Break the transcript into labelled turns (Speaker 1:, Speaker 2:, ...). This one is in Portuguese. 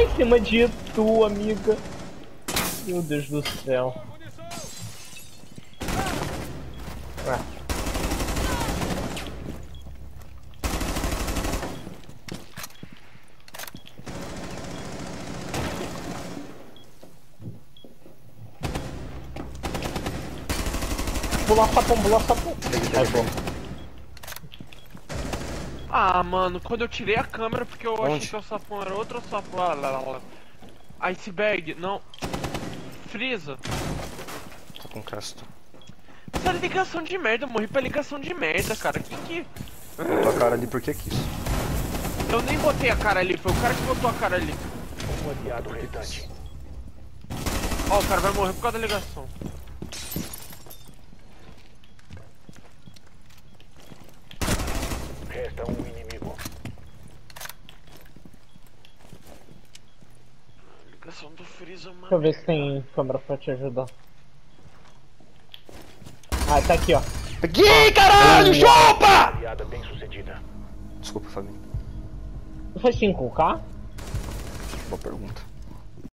Speaker 1: em cima de tu, amiga. Meu Deus do céu. Ah. Pula sapão, pula sapão. Ai, bom.
Speaker 2: Ah, mano, quando eu tirei a câmera, porque eu achei
Speaker 3: Onde?
Speaker 2: que o sapão era outro sapão. Ah, lá, lá, lá. Iceberg, não. Freeza.
Speaker 3: Tô com casto.
Speaker 2: Isso é ligação de merda, eu morri pra ligação de merda, cara. Quem que.
Speaker 3: Botou a cara ali porque quis.
Speaker 2: Eu nem botei a cara ali, foi o cara que botou a cara ali.
Speaker 4: Um aliado.
Speaker 2: Ó, o cara vai morrer por causa da ligação.
Speaker 4: Resta um inimigo.
Speaker 2: Ligação do Freeza, mano.
Speaker 1: Deixa eu ver se tem câmera pra te ajudar. Ah, tá aqui, ó.
Speaker 3: Peguei, caralho, chupa!
Speaker 4: Aliada bem sucedida.
Speaker 3: Desculpa, Fabinho.
Speaker 1: Não faz 5K?
Speaker 3: Boa pergunta.